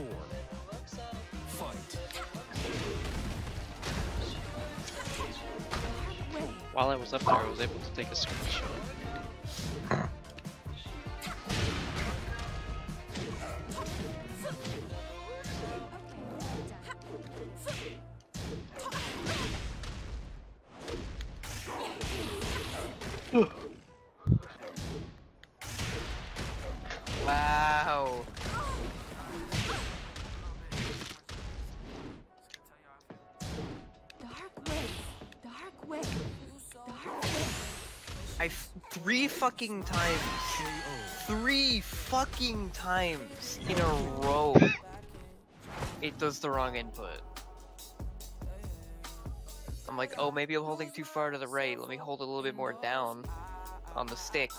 four. Fight. While I was up there, I was able to take a screenshot. Wow. Way. I f- three fucking times. Three fucking times in a row. It does the wrong input. I'm like, oh, maybe I'm holding too far to the right. Let me hold a little bit more down on the stick.